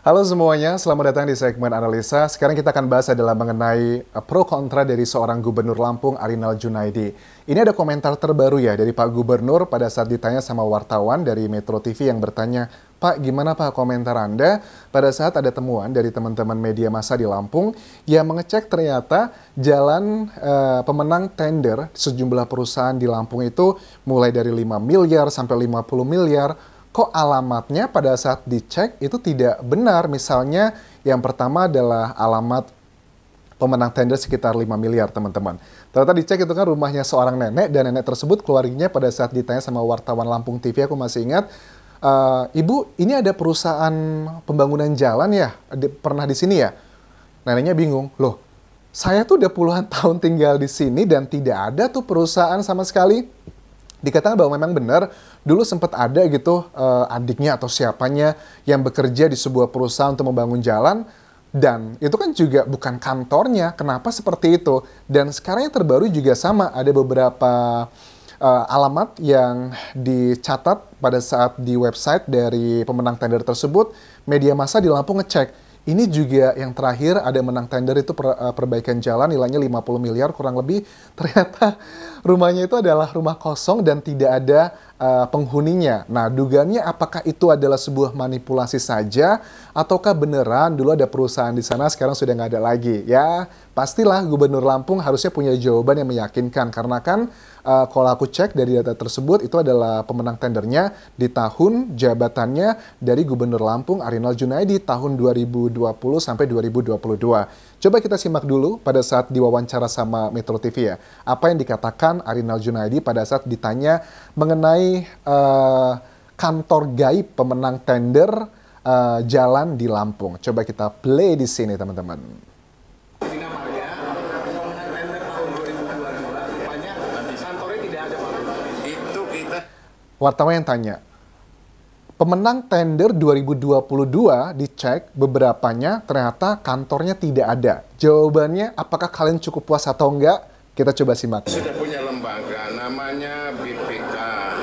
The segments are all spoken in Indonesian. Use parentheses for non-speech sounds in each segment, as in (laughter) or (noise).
Halo semuanya, selamat datang di segmen analisa. Sekarang kita akan bahas adalah mengenai uh, pro kontra dari seorang gubernur Lampung, Arinal Junaidi. Ini ada komentar terbaru ya dari Pak Gubernur pada saat ditanya sama wartawan dari Metro TV yang bertanya, Pak, gimana Pak komentar Anda pada saat ada temuan dari teman-teman media massa di Lampung yang mengecek ternyata jalan uh, pemenang tender sejumlah perusahaan di Lampung itu mulai dari 5 miliar sampai 50 miliar kok alamatnya pada saat dicek itu tidak benar. Misalnya yang pertama adalah alamat pemenang tender sekitar 5 miliar teman-teman. Ternyata dicek itu kan rumahnya seorang nenek dan nenek tersebut keluarganya pada saat ditanya sama wartawan Lampung TV aku masih ingat Uh, Ibu, ini ada perusahaan pembangunan jalan ya? Di, pernah di sini ya? Neneknya bingung. Loh, saya tuh udah puluhan (laughs) tahun tinggal di sini dan tidak ada tuh perusahaan sama sekali dikatakan bahwa memang benar dulu sempat ada gitu uh, adiknya atau siapanya yang bekerja di sebuah perusahaan untuk membangun jalan dan itu kan juga bukan kantornya. Kenapa seperti itu? Dan sekarang yang terbaru juga sama ada beberapa uh, alamat yang dicatat pada saat di website dari pemenang tender tersebut media massa di Lampung ngecek ini juga yang terakhir ada menang tender itu per, uh, perbaikan jalan nilainya 50 miliar kurang lebih. (laughs) Ternyata rumahnya itu adalah rumah kosong dan tidak ada uh, penghuninya. Nah, dugaannya apakah itu adalah sebuah manipulasi saja ataukah beneran dulu ada perusahaan di sana sekarang sudah nggak ada lagi? Ya, pastilah Gubernur Lampung harusnya punya jawaban yang meyakinkan karena kan uh, kalau aku cek dari data tersebut itu adalah pemenang tendernya di tahun jabatannya dari Gubernur Lampung Arinal Junaidi tahun 2020 sampai 2022. Coba kita simak dulu pada saat diwawancara sama Metro TV ya. Apa yang dikatakan Arinal Junaidi pada saat ditanya mengenai uh, kantor gaib pemenang tender uh, jalan di Lampung. Coba kita play di sini teman-teman. wartawan yang tanya, pemenang tender 2022 dicek beberapanya ternyata kantornya tidak ada. Jawabannya apakah kalian cukup puas atau enggak? Kita coba simak. Sudah punya lembaga namanya BPK.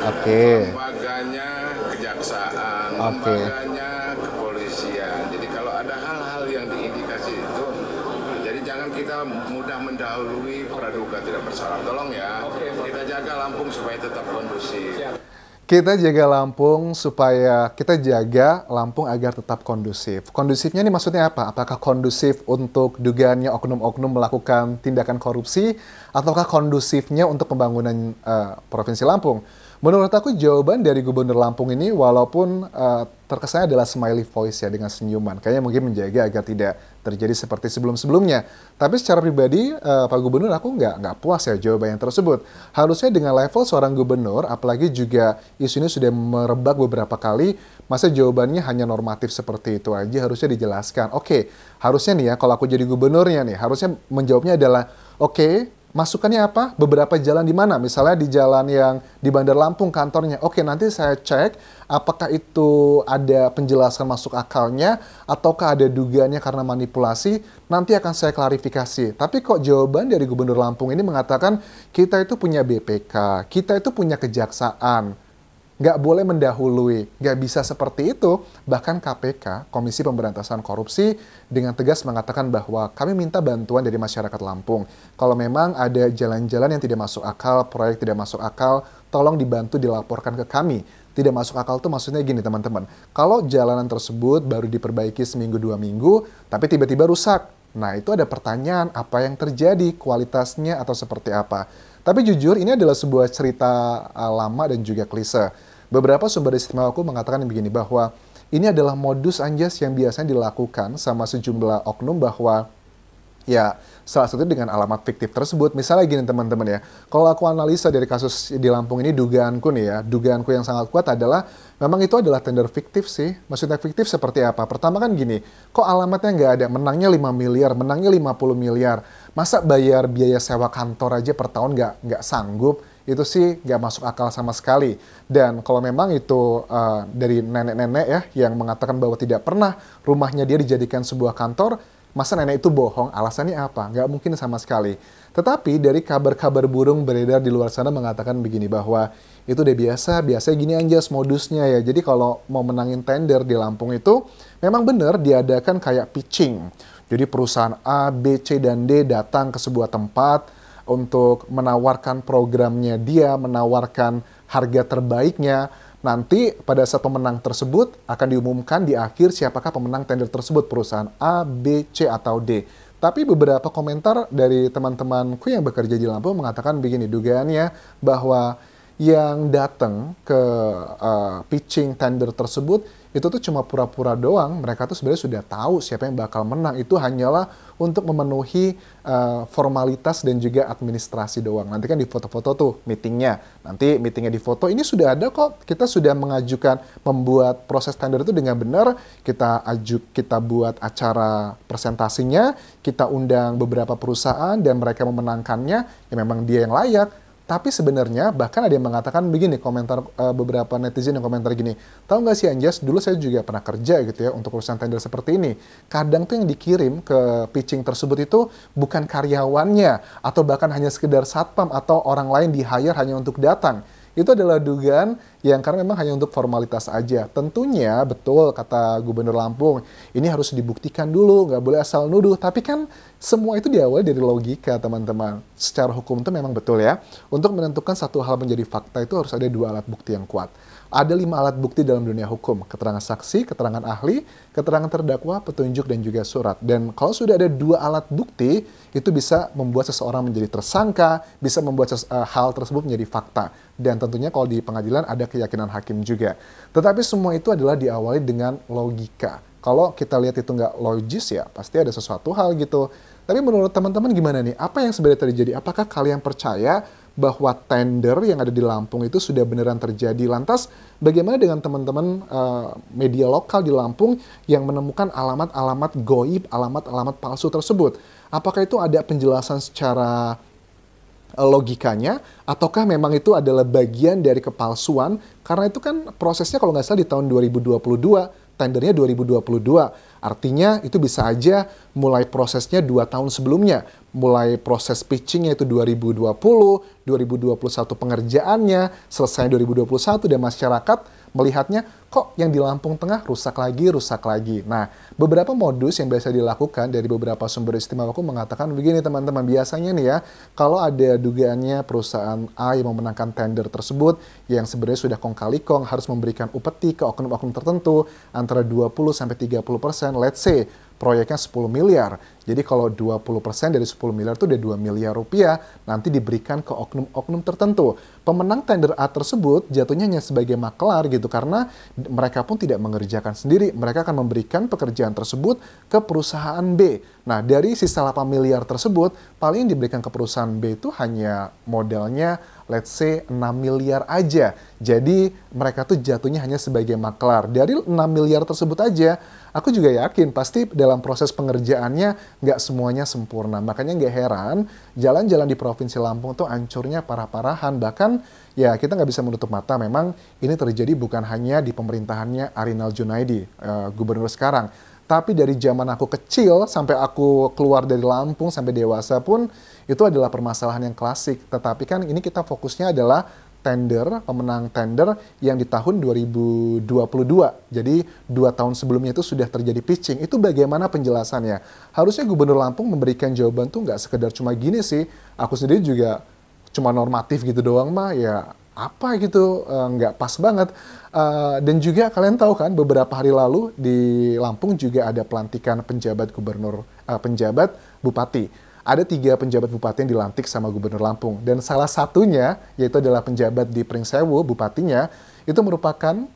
Oke. Okay. Lembaganya kejaksaan, okay. lembaganya kepolisian. Jadi kalau ada hal-hal yang diindikasi itu, jadi jangan kita mudah mendahului praduga tidak bersalah. Tolong ya, kita jaga Lampung supaya tetap kondusif. Kita jaga Lampung supaya kita jaga Lampung agar tetap kondusif. Kondusifnya ini maksudnya apa? Apakah kondusif untuk dugaannya oknum-oknum melakukan tindakan korupsi ataukah kondusifnya untuk pembangunan uh, Provinsi Lampung? Menurut aku jawaban dari Gubernur Lampung ini walaupun uh, terkesan adalah smiley voice ya dengan senyuman. Kayaknya mungkin menjaga agar tidak terjadi seperti sebelum-sebelumnya. Tapi secara pribadi uh, Pak Gubernur aku nggak nggak puas ya jawaban yang tersebut. Harusnya dengan level seorang gubernur, apalagi juga isu ini sudah merebak beberapa kali, masa jawabannya hanya normatif seperti itu aja harusnya dijelaskan. Oke, okay, harusnya nih ya kalau aku jadi gubernurnya nih, harusnya menjawabnya adalah oke, okay, Masukannya apa? Beberapa jalan di mana? Misalnya di jalan yang di Bandar Lampung kantornya. Oke, nanti saya cek apakah itu ada penjelasan masuk akalnya ataukah ada dugaannya karena manipulasi. Nanti akan saya klarifikasi. Tapi kok jawaban dari Gubernur Lampung ini mengatakan kita itu punya BPK, kita itu punya kejaksaan nggak boleh mendahului, nggak bisa seperti itu. Bahkan KPK, Komisi Pemberantasan Korupsi, dengan tegas mengatakan bahwa kami minta bantuan dari masyarakat Lampung. Kalau memang ada jalan-jalan yang tidak masuk akal, proyek tidak masuk akal, tolong dibantu dilaporkan ke kami. Tidak masuk akal itu maksudnya gini teman-teman. Kalau jalanan tersebut baru diperbaiki seminggu dua minggu, tapi tiba-tiba rusak. Nah itu ada pertanyaan apa yang terjadi, kualitasnya atau seperti apa. Tapi jujur ini adalah sebuah cerita uh, lama dan juga klise. Beberapa sumber istimewaku mengatakan begini bahwa ini adalah modus anjas yang biasanya dilakukan sama sejumlah oknum bahwa ya salah satu dengan alamat fiktif tersebut. Misalnya gini teman-teman ya, kalau aku analisa dari kasus di Lampung ini dugaanku nih ya, dugaanku yang sangat kuat adalah memang itu adalah tender fiktif sih. Maksudnya fiktif seperti apa? Pertama kan gini, kok alamatnya nggak ada, menangnya 5 miliar, menangnya 50 miliar. Masa bayar biaya sewa kantor aja per tahun nggak nggak sanggup? itu sih nggak masuk akal sama sekali. Dan kalau memang itu uh, dari nenek-nenek ya yang mengatakan bahwa tidak pernah rumahnya dia dijadikan sebuah kantor, Masa nenek itu bohong? Alasannya apa? Nggak mungkin sama sekali. Tetapi dari kabar-kabar burung beredar di luar sana mengatakan begini bahwa itu udah biasa, biasa gini aja modusnya ya. Jadi kalau mau menangin tender di Lampung itu memang benar diadakan kayak pitching. Jadi perusahaan A, B, C, dan D datang ke sebuah tempat untuk menawarkan programnya dia, menawarkan harga terbaiknya, Nanti pada saat pemenang tersebut akan diumumkan di akhir siapakah pemenang tender tersebut perusahaan A, B, C atau D. Tapi beberapa komentar dari teman-temanku yang bekerja di Lampung mengatakan begini, dugaannya bahwa yang datang ke uh, pitching tender tersebut itu tuh cuma pura-pura doang. Mereka tuh sebenarnya sudah tahu siapa yang bakal menang. Itu hanyalah untuk memenuhi uh, formalitas dan juga administrasi doang. Nanti kan di foto-foto tuh meetingnya. Nanti meetingnya di foto. Ini sudah ada kok. Kita sudah mengajukan membuat proses tender itu dengan benar. Kita ajuk, kita buat acara presentasinya. Kita undang beberapa perusahaan dan mereka memenangkannya. Ya memang dia yang layak tapi sebenarnya bahkan ada yang mengatakan begini komentar uh, beberapa netizen yang komentar gini, tahu nggak sih Anjas, dulu saya juga pernah kerja gitu ya untuk urusan tender seperti ini. Kadang tuh yang dikirim ke pitching tersebut itu bukan karyawannya atau bahkan hanya sekedar satpam atau orang lain di hire hanya untuk datang itu adalah dugaan yang karena memang hanya untuk formalitas aja. Tentunya betul kata Gubernur Lampung, ini harus dibuktikan dulu, nggak boleh asal nuduh. Tapi kan semua itu diawali dari logika teman-teman. Secara hukum itu memang betul ya. Untuk menentukan satu hal menjadi fakta itu harus ada dua alat bukti yang kuat. Ada lima alat bukti dalam dunia hukum, keterangan saksi, keterangan ahli, keterangan terdakwa, petunjuk, dan juga surat. Dan kalau sudah ada dua alat bukti, itu bisa membuat seseorang menjadi tersangka, bisa membuat uh, hal tersebut menjadi fakta. Dan tentunya kalau di pengadilan ada keyakinan hakim juga. Tetapi semua itu adalah diawali dengan logika. Kalau kita lihat itu nggak logis ya, pasti ada sesuatu hal gitu. Tapi menurut teman-teman gimana nih? Apa yang sebenarnya terjadi? Apakah kalian percaya bahwa tender yang ada di Lampung itu sudah beneran terjadi. Lantas bagaimana dengan teman-teman uh, media lokal di Lampung yang menemukan alamat-alamat goib, alamat-alamat palsu tersebut? Apakah itu ada penjelasan secara logikanya ataukah memang itu adalah bagian dari kepalsuan? Karena itu kan prosesnya kalau nggak salah di tahun 2022 tendernya 2022 artinya itu bisa aja mulai prosesnya dua tahun sebelumnya. Mulai proses pitchingnya itu 2020, 2021 pengerjaannya, selesai 2021 dan masyarakat melihatnya kok yang di Lampung Tengah rusak lagi, rusak lagi. Nah, beberapa modus yang biasa dilakukan dari beberapa sumber istimewa aku mengatakan begini teman-teman, biasanya nih ya, kalau ada dugaannya perusahaan A yang memenangkan tender tersebut yang sebenarnya sudah kong kali kong harus memberikan upeti ke oknum-oknum tertentu antara 20 sampai 30 persen, let's say proyeknya 10 miliar. Jadi kalau 20% dari 10 miliar itu udah 2 miliar rupiah, nanti diberikan ke oknum-oknum tertentu. Pemenang tender A tersebut jatuhnya hanya sebagai maklar gitu, karena mereka pun tidak mengerjakan sendiri. Mereka akan memberikan pekerjaan tersebut ke perusahaan B. Nah, dari sisa 8 miliar tersebut, paling diberikan ke perusahaan B itu hanya modalnya let's say 6 miliar aja. Jadi mereka tuh jatuhnya hanya sebagai maklar. Dari 6 miliar tersebut aja, aku juga yakin pasti dalam proses pengerjaannya nggak semuanya sempurna. Makanya nggak heran jalan-jalan di Provinsi Lampung tuh ancurnya parah-parahan. Bahkan ya kita nggak bisa menutup mata memang ini terjadi bukan hanya di pemerintahannya Arinal Junaidi, uh, gubernur sekarang. Tapi dari zaman aku kecil sampai aku keluar dari Lampung sampai dewasa pun itu adalah permasalahan yang klasik. Tetapi kan ini kita fokusnya adalah tender, pemenang tender yang di tahun 2022. Jadi dua tahun sebelumnya itu sudah terjadi pitching. Itu bagaimana penjelasannya? Harusnya Gubernur Lampung memberikan jawaban tuh nggak sekedar cuma gini sih. Aku sendiri juga cuma normatif gitu doang mah ya apa gitu uh, nggak pas banget. Uh, dan juga kalian tahu kan beberapa hari lalu di Lampung juga ada pelantikan penjabat gubernur uh, penjabat bupati. Ada tiga penjabat bupati yang dilantik sama gubernur Lampung. Dan salah satunya yaitu adalah penjabat di Pringsewu bupatinya itu merupakan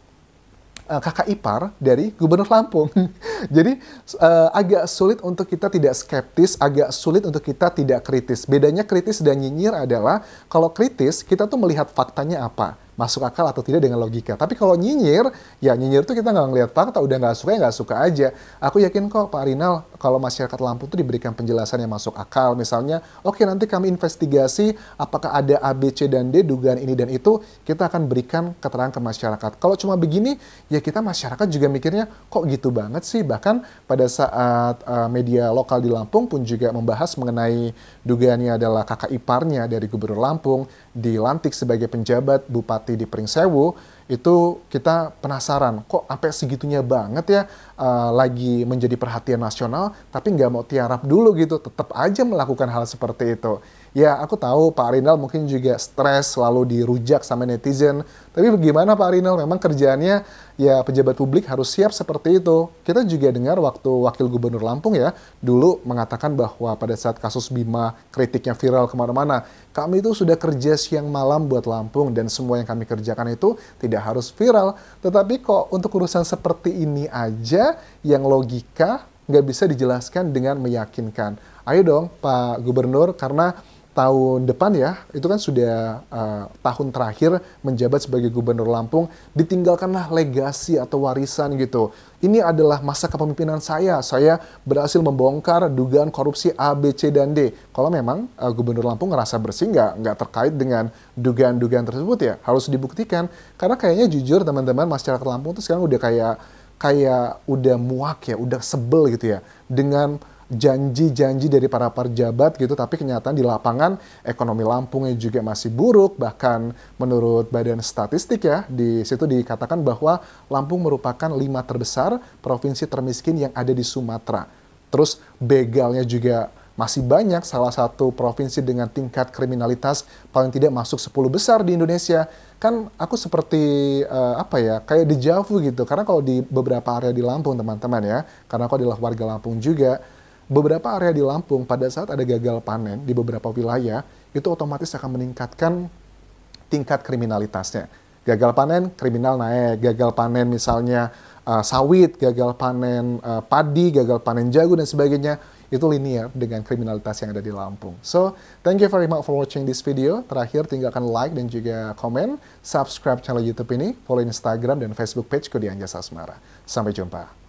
uh, kakak ipar dari Gubernur Lampung. (laughs) Jadi uh, agak sulit untuk kita tidak skeptis, agak sulit untuk kita tidak kritis. Bedanya kritis dan nyinyir adalah kalau kritis kita tuh melihat faktanya apa. Masuk akal atau tidak dengan logika. Tapi kalau nyinyir, ya nyinyir itu kita nggak ngelihat fakta, udah nggak suka ya nggak suka aja. Aku yakin kok Pak Rinal, kalau masyarakat Lampung itu diberikan penjelasan yang masuk akal. Misalnya, oke okay, nanti kami investigasi apakah ada A, B, C, dan D, dugaan ini dan itu, kita akan berikan keterangan ke masyarakat. Kalau cuma begini, ya kita masyarakat juga mikirnya, kok gitu banget sih? Bahkan pada saat uh, media lokal di Lampung pun juga membahas mengenai dugaannya adalah kakak iparnya dari Gubernur Lampung dilantik sebagai penjabat bupati di Pringsewu itu kita penasaran kok sampai segitunya banget ya uh, lagi menjadi perhatian nasional tapi nggak mau tiarap dulu gitu tetap aja melakukan hal seperti itu Ya, aku tahu Pak Rinal mungkin juga stres, selalu dirujak sama netizen. Tapi bagaimana Pak Rinal? Memang kerjaannya ya pejabat publik harus siap seperti itu. Kita juga dengar waktu Wakil Gubernur Lampung ya, dulu mengatakan bahwa pada saat kasus Bima kritiknya viral ke mana-mana, kami itu sudah kerja siang malam buat Lampung dan semua yang kami kerjakan itu tidak harus viral. Tetapi kok untuk urusan seperti ini aja yang logika nggak bisa dijelaskan dengan meyakinkan. Ayo dong Pak Gubernur, karena tahun depan ya, itu kan sudah uh, tahun terakhir menjabat sebagai gubernur Lampung, ditinggalkanlah legasi atau warisan gitu. Ini adalah masa kepemimpinan saya. Saya berhasil membongkar dugaan korupsi A, B, C, dan D. Kalau memang uh, gubernur Lampung ngerasa bersih nggak, nggak terkait dengan dugaan-dugaan tersebut ya, harus dibuktikan. Karena kayaknya jujur teman-teman masyarakat Lampung itu sekarang udah kayak kayak udah muak ya, udah sebel gitu ya dengan janji-janji dari para pejabat gitu, tapi kenyataan di lapangan ekonomi Lampungnya juga masih buruk, bahkan menurut Badan Statistik ya, di situ dikatakan bahwa Lampung merupakan lima terbesar provinsi termiskin yang ada di Sumatera. Terus begalnya juga masih banyak salah satu provinsi dengan tingkat kriminalitas paling tidak masuk 10 besar di Indonesia. Kan aku seperti uh, apa ya, kayak di Javu gitu. Karena kalau di beberapa area di Lampung teman-teman ya, karena aku adalah warga Lampung juga, beberapa area di Lampung pada saat ada gagal panen di beberapa wilayah itu otomatis akan meningkatkan tingkat kriminalitasnya. Gagal panen kriminal naik, gagal panen misalnya uh, sawit, gagal panen uh, padi, gagal panen jagung dan sebagainya itu linear dengan kriminalitas yang ada di Lampung. So, thank you very much for watching this video. Terakhir tinggalkan like dan juga komen, subscribe channel YouTube ini, follow Instagram dan Facebook page Kodian Jasa Asmara. Sampai jumpa.